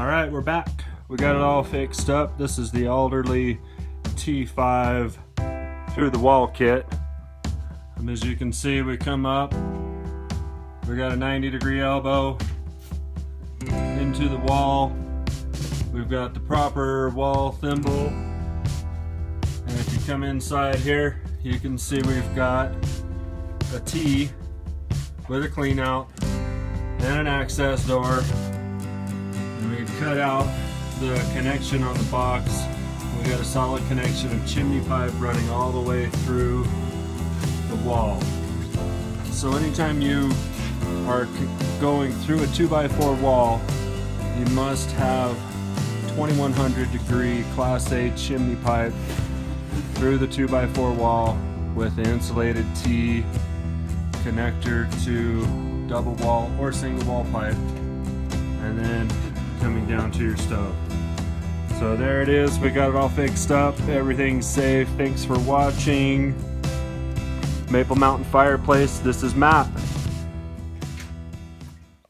All right, we're back. We got it all fixed up. This is the Alderley T5 through the wall kit. And as you can see, we come up. We got a 90 degree elbow into the wall. We've got the proper wall thimble. And if you come inside here, you can see we've got a T with a clean out and an access door we cut out the connection on the box. We got a solid connection of chimney pipe running all the way through the wall. So anytime you are going through a 2x4 wall, you must have 2100 degree Class A chimney pipe through the 2x4 wall with the insulated T connector to double wall or single wall pipe and then coming down to your stove. So there it is, we got it all fixed up, everything's safe. Thanks for watching. Maple Mountain Fireplace, this is Matt.